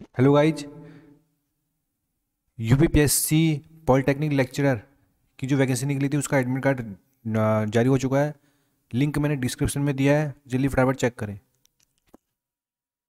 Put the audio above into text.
Hello guys UPPSC polytechnic lecturer की जो vacancy निकली थी, उसका एडमिट कार्ड जारी हो चुका है। लिंक मैंने डिस्क्रिप्शन में दिया है। जल्दी फटाफट चेक करें।